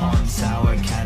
on sour candy.